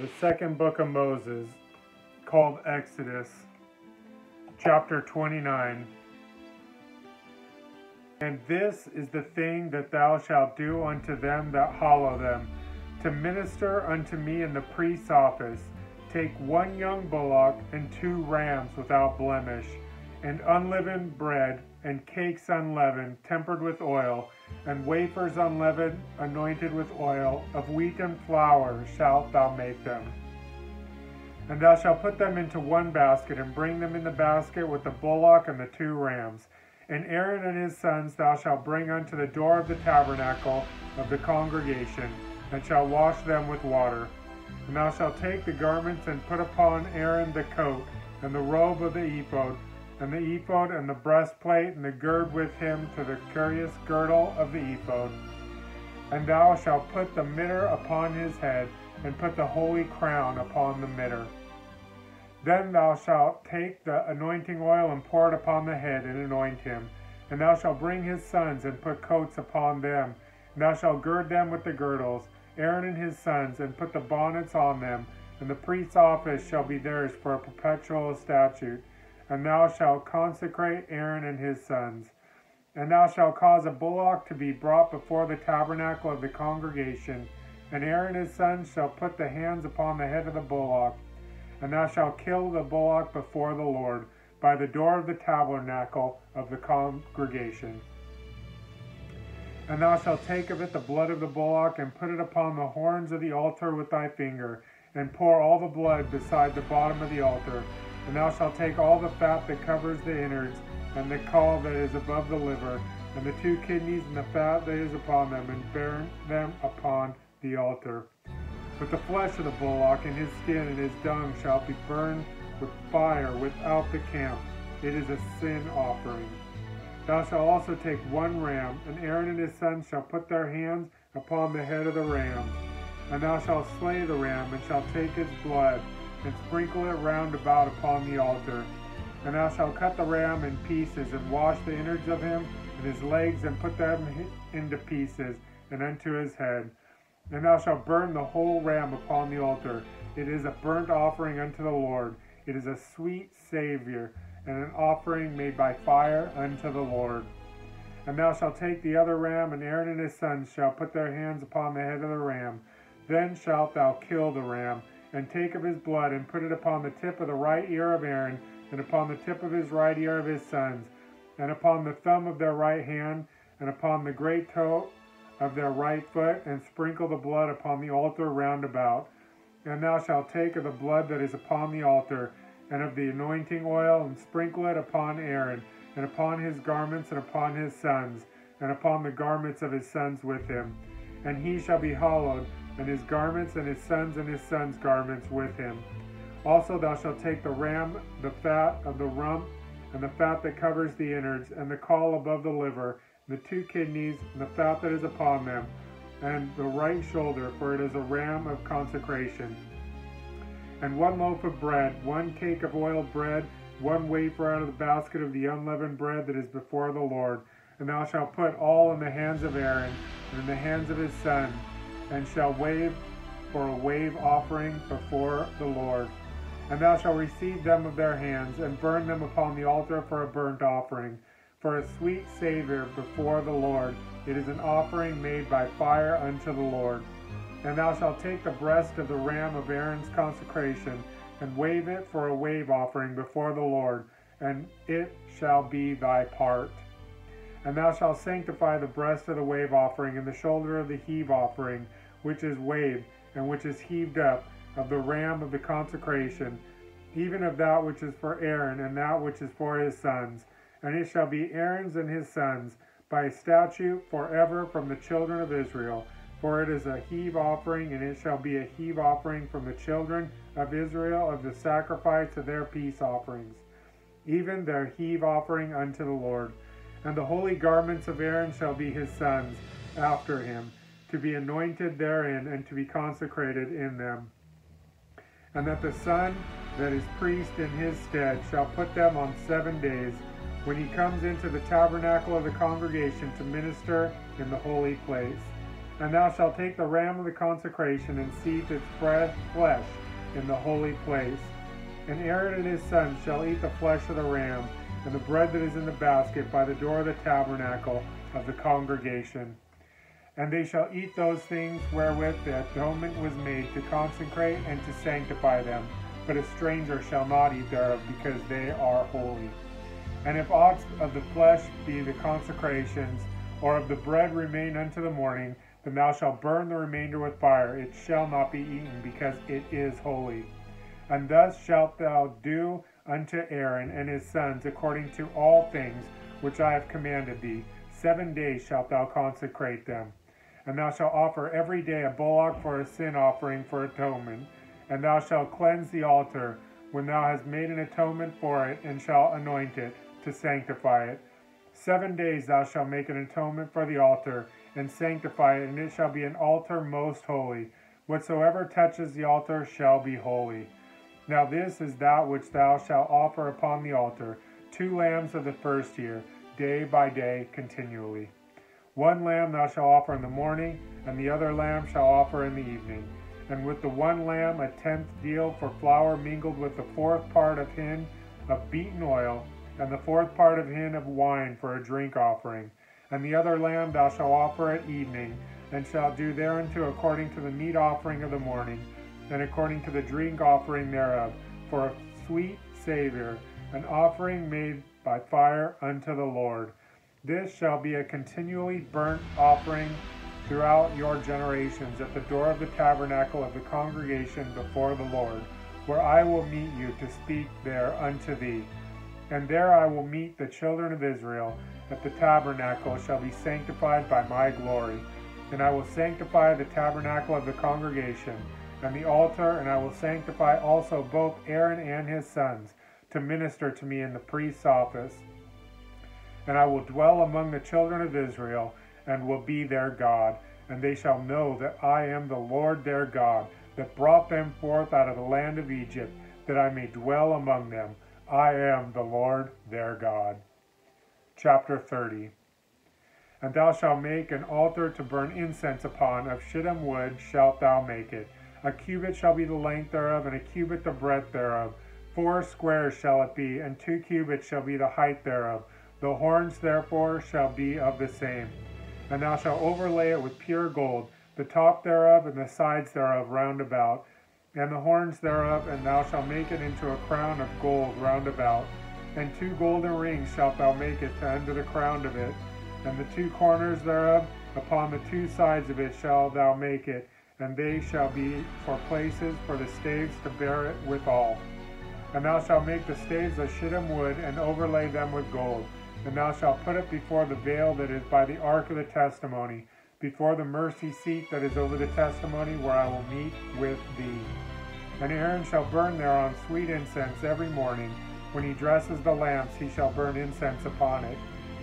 the second book of Moses, called Exodus, chapter 29. And this is the thing that thou shalt do unto them that hallow them, to minister unto me in the priest's office. Take one young bullock and two rams without blemish, and unleavened bread, and cakes unleavened, tempered with oil, and wafers unleavened, anointed with oil, of wheat and flour shalt thou make them. And thou shalt put them into one basket, and bring them in the basket with the bullock and the two rams. And Aaron and his sons thou shalt bring unto the door of the tabernacle of the congregation, and shalt wash them with water. And thou shalt take the garments and put upon Aaron the coat, and the robe of the ephod, and the ephod, and the breastplate, and the gird with him to the curious girdle of the ephod. And thou shalt put the mitre upon his head, and put the holy crown upon the mitre. Then thou shalt take the anointing oil and pour it upon the head, and anoint him. And thou shalt bring his sons, and put coats upon them. And thou shalt gird them with the girdles, Aaron and his sons, and put the bonnets on them. And the priest's office shall be theirs for a perpetual statute and thou shalt consecrate Aaron and his sons. And thou shalt cause a bullock to be brought before the tabernacle of the congregation, and Aaron and his sons shall put the hands upon the head of the bullock. And thou shalt kill the bullock before the Lord, by the door of the tabernacle of the congregation. And thou shalt take of it the blood of the bullock, and put it upon the horns of the altar with thy finger, and pour all the blood beside the bottom of the altar, and thou shalt take all the fat that covers the innards, and the caul that is above the liver, and the two kidneys and the fat that is upon them, and burn them upon the altar. But the flesh of the bullock and his skin and his dung shall be burned with fire without the camp. It is a sin offering. Thou shalt also take one ram, and Aaron and his sons shall put their hands upon the head of the ram. And thou shalt slay the ram, and shalt take its blood, and sprinkle it round about upon the altar. And thou shalt cut the ram in pieces, and wash the innards of him, and his legs, and put them into pieces, and unto his head. And thou shalt burn the whole ram upon the altar. It is a burnt offering unto the Lord. It is a sweet savour, and an offering made by fire unto the Lord. And thou shalt take the other ram, and Aaron and his sons shall put their hands upon the head of the ram. Then shalt thou kill the ram, and take of his blood, and put it upon the tip of the right ear of Aaron, and upon the tip of his right ear of his sons, and upon the thumb of their right hand, and upon the great toe of their right foot, and sprinkle the blood upon the altar round about. And thou shalt take of the blood that is upon the altar, and of the anointing oil, and sprinkle it upon Aaron, and upon his garments, and upon his sons, and upon the garments of his sons with him. And he shall be hallowed, and his garments, and his sons and his sons' garments with him. Also thou shalt take the ram, the fat of the rump, and the fat that covers the innards, and the caul above the liver, and the two kidneys, and the fat that is upon them, and the right shoulder, for it is a ram of consecration. And one loaf of bread, one cake of oiled bread, one wafer out of the basket of the unleavened bread that is before the Lord. And thou shalt put all in the hands of Aaron, and in the hands of his son, and shall wave for a wave offering before the Lord. And thou shalt receive them of their hands, and burn them upon the altar for a burnt offering, for a sweet savour before the Lord. It is an offering made by fire unto the Lord. And thou shalt take the breast of the ram of Aaron's consecration, and wave it for a wave offering before the Lord, and it shall be thy part. And thou shalt sanctify the breast of the wave offering, and the shoulder of the heave offering, which is waved, and which is heaved up, of the ram of the consecration, even of that which is for Aaron, and that which is for his sons. And it shall be Aaron's and his sons, by statute forever from the children of Israel. For it is a heave offering, and it shall be a heave offering from the children of Israel of the sacrifice of their peace offerings, even their heave offering unto the Lord. And the holy garments of Aaron shall be his sons after him, to be anointed therein and to be consecrated in them. And that the son that is priest in his stead shall put them on seven days, when he comes into the tabernacle of the congregation to minister in the holy place. And thou shalt take the ram of the consecration and seethe its flesh in the holy place. And Aaron and his sons shall eat the flesh of the ram, and the bread that is in the basket by the door of the tabernacle of the congregation. And they shall eat those things wherewith the atonement was made to consecrate and to sanctify them. But a stranger shall not eat thereof, because they are holy. And if aught of the flesh be the consecrations, or of the bread remain unto the morning, then thou shalt burn the remainder with fire. It shall not be eaten, because it is holy. And thus shalt thou do unto Aaron and his sons according to all things which I have commanded thee. Seven days shalt thou consecrate them. And thou shalt offer every day a bullock for a sin offering for atonement. And thou shalt cleanse the altar when thou hast made an atonement for it, and shalt anoint it to sanctify it. Seven days thou shalt make an atonement for the altar, and sanctify it, and it shall be an altar most holy. Whatsoever touches the altar shall be holy. Now this is that which thou shalt offer upon the altar, two lambs of the first year, day by day continually. One lamb thou shalt offer in the morning, and the other lamb shalt offer in the evening. And with the one lamb a tenth deal for flour mingled with the fourth part of hin of beaten oil, and the fourth part of hin of wine for a drink offering. And the other lamb thou shalt offer at evening, and shalt do thereunto according to the meat offering of the morning, and according to the drink offering thereof, for a sweet savour, an offering made by fire unto the Lord. This shall be a continually burnt offering throughout your generations at the door of the tabernacle of the congregation before the Lord, where I will meet you to speak there unto thee. And there I will meet the children of Israel, that the tabernacle shall be sanctified by my glory. And I will sanctify the tabernacle of the congregation, and the altar, and I will sanctify also both Aaron and his sons to minister to me in the priest's office. And I will dwell among the children of Israel, and will be their God. And they shall know that I am the Lord their God, that brought them forth out of the land of Egypt, that I may dwell among them. I am the Lord their God. Chapter 30 And thou shalt make an altar to burn incense upon, of shittim wood shalt thou make it. A cubit shall be the length thereof, and a cubit the breadth thereof. Four squares shall it be, and two cubits shall be the height thereof. The horns therefore shall be of the same. And thou shalt overlay it with pure gold, the top thereof and the sides thereof round about, and the horns thereof, and thou shalt make it into a crown of gold round about. And two golden rings shalt thou make it to under the crown of it, and the two corners thereof, upon the two sides of it shalt thou make it, and they shall be for places for the staves to bear it withal. And thou shalt make the staves of shittim wood, and overlay them with gold. And thou shalt put it before the veil that is by the ark of the testimony, before the mercy seat that is over the testimony, where I will meet with thee. And Aaron shall burn thereon sweet incense every morning. When he dresses the lamps, he shall burn incense upon it.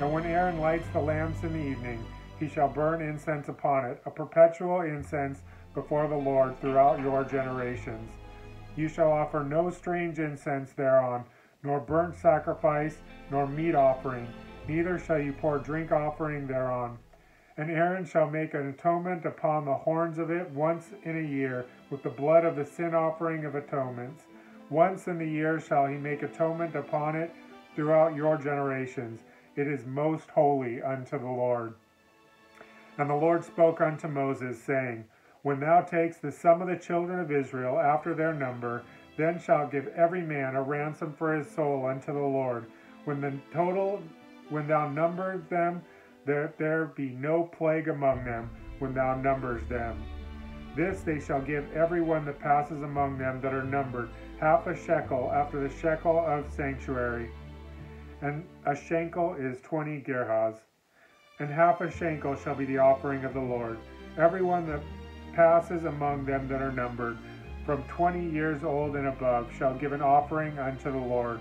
And when Aaron lights the lamps in the evening, he shall burn incense upon it, a perpetual incense before the Lord throughout your generations. You shall offer no strange incense thereon, nor burnt sacrifice, nor meat offering, neither shall you pour drink offering thereon. And Aaron shall make an atonement upon the horns of it once in a year with the blood of the sin offering of atonements. Once in the year shall he make atonement upon it throughout your generations. It is most holy unto the Lord. And the Lord spoke unto Moses, saying, when thou takest the sum of the children of Israel after their number, then shalt give every man a ransom for his soul unto the Lord. When the total, when thou numberest them, that there be no plague among them, when thou numbers them. This they shall give every one that passes among them that are numbered, half a shekel after the shekel of sanctuary. And a shekel is twenty gerahs. And half a shekel shall be the offering of the Lord. Every one that passes among them that are numbered, from twenty years old and above, shall give an offering unto the Lord.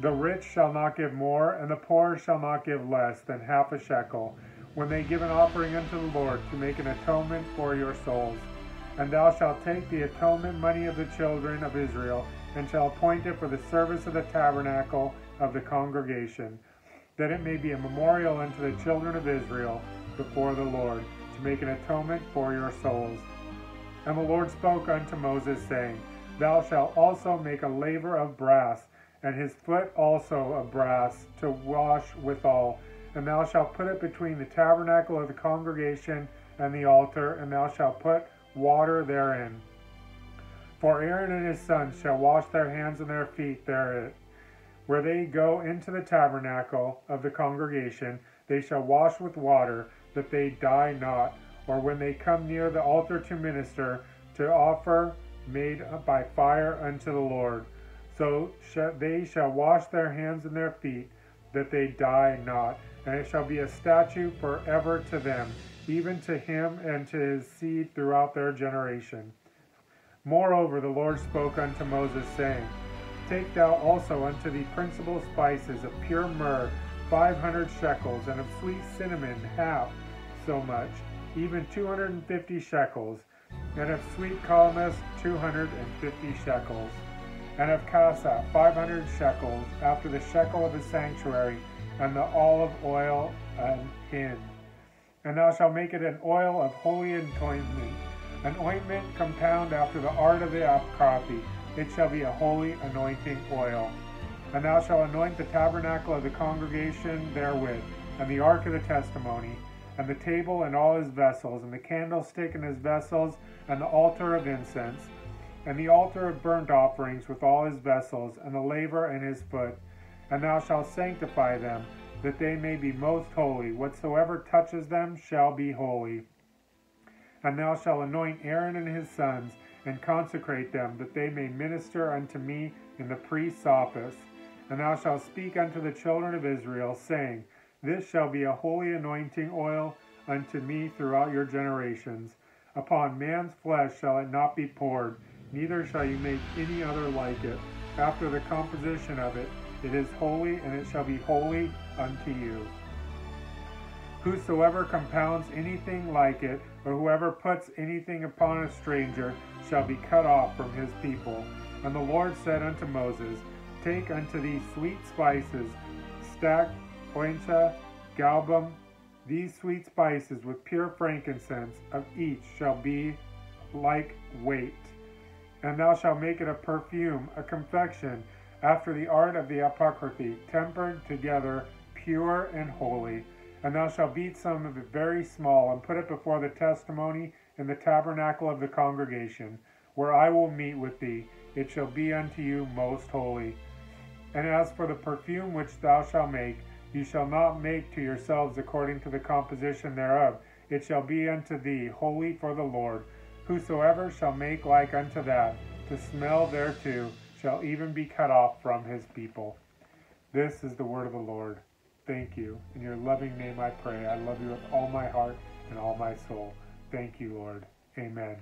The rich shall not give more, and the poor shall not give less than half a shekel, when they give an offering unto the Lord to make an atonement for your souls. And thou shalt take the atonement money of the children of Israel, and shall appoint it for the service of the tabernacle of the congregation, that it may be a memorial unto the children of Israel before the Lord make an atonement for your souls. And the Lord spoke unto Moses, saying, Thou shalt also make a laver of brass, and his foot also of brass, to wash withal. And thou shalt put it between the tabernacle of the congregation and the altar, and thou shalt put water therein. For Aaron and his sons shall wash their hands and their feet therein. Where they go into the tabernacle of the congregation, they shall wash with water, that they die not. Or when they come near the altar to minister, to offer made by fire unto the Lord. So shall they shall wash their hands and their feet, that they die not. And it shall be a statute forever to them, even to him and to his seed throughout their generation. Moreover, the Lord spoke unto Moses, saying, Take thou also unto thee principal spices of pure myrrh, five hundred shekels, and of sweet cinnamon half so much, even two hundred and fifty shekels, and of sweet calamus two hundred and fifty shekels, and of cassia five hundred shekels, after the shekel of the sanctuary, and the olive oil and hin. And thou shalt make it an oil of holy anointment, an ointment compound after the art of the apothecary. It shall be a holy anointing oil. And thou shalt anoint the tabernacle of the congregation therewith, and the ark of the testimony, and the table and all his vessels, and the candlestick and his vessels, and the altar of incense, and the altar of burnt offerings with all his vessels, and the laver and his foot. And thou shalt sanctify them, that they may be most holy. Whatsoever touches them shall be holy. And thou shalt anoint Aaron and his sons, and consecrate them, that they may minister unto me in the priest's office. And thou shalt speak unto the children of Israel, saying, This shall be a holy anointing oil unto me throughout your generations. Upon man's flesh shall it not be poured, neither shall you make any other like it. After the composition of it, it is holy, and it shall be holy unto you. Whosoever compounds anything like it, or whoever puts anything upon a stranger, shall be cut off from his people. And the Lord said unto Moses, Take unto thee sweet spices, stacte, onycha, galbanum, these sweet spices with pure frankincense of each shall be like weight. And thou shalt make it a perfume, a confection, after the art of the apothecary, tempered together, pure and holy. And thou shalt beat some of it very small, and put it before the testimony in the tabernacle of the congregation, where I will meet with thee. It shall be unto you most holy. And as for the perfume which thou shalt make, you shall not make to yourselves according to the composition thereof. It shall be unto thee holy for the Lord. Whosoever shall make like unto that, to smell thereto, shall even be cut off from his people. This is the word of the Lord. Thank you. In your loving name I pray. I love you with all my heart and all my soul. Thank you, Lord. Amen.